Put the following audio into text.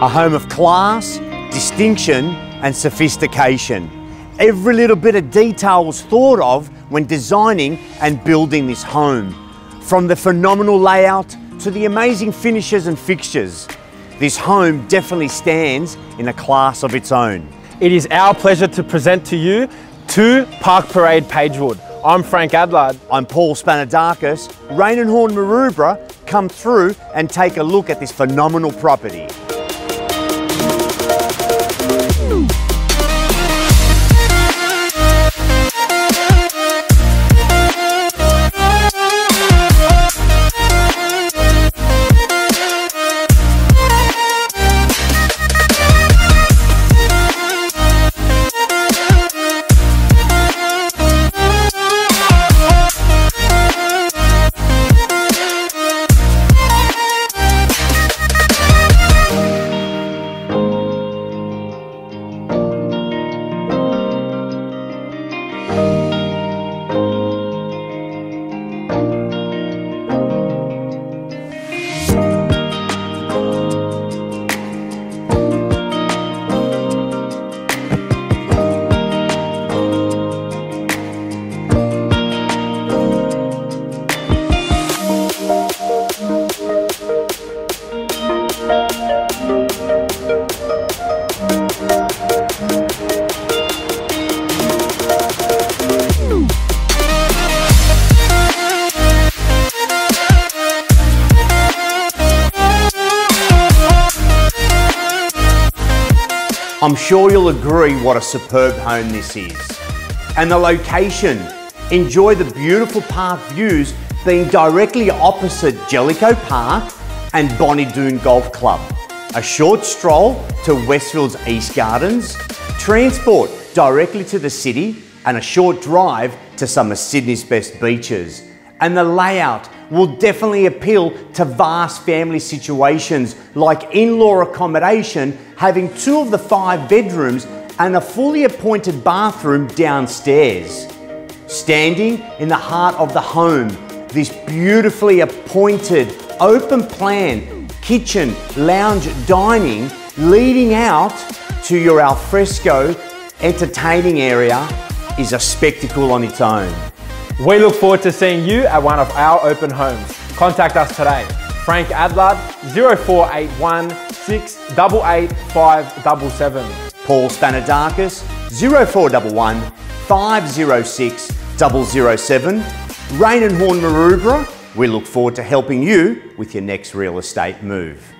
A home of class, distinction and sophistication. Every little bit of detail was thought of when designing and building this home. From the phenomenal layout to the amazing finishes and fixtures, this home definitely stands in a class of its own. It is our pleasure to present to you 2 Park Parade Pagewood. I'm Frank Adlard. I'm Paul Spanoudakis. Raine and Horne Maroubra come through and take a look at this phenomenal property. I'm sure you'll agree what a superb home this is. And the location. Enjoy the beautiful park views being directly opposite Jellicoe Park and Bonnie Doon Golf Club. A short stroll to Westfield's East Gardens, transport directly to the city and a short drive to some of Sydney's best beaches. And the layout will definitely appeal to vast family situations like in-law accommodation having two of the five bedrooms and a fully appointed bathroom downstairs. Standing in the heart of the home, this beautifully appointed open plan kitchen, lounge, dining leading out to your alfresco entertaining area is a spectacle on its own. We look forward to seeing you at one of our open homes. Contact us today. Frank Adlard, 0481 688 577. Paul Spanoudakis, 0411 506 007. Raine and Horne Maroubra, we look forward to helping you with your next real estate move.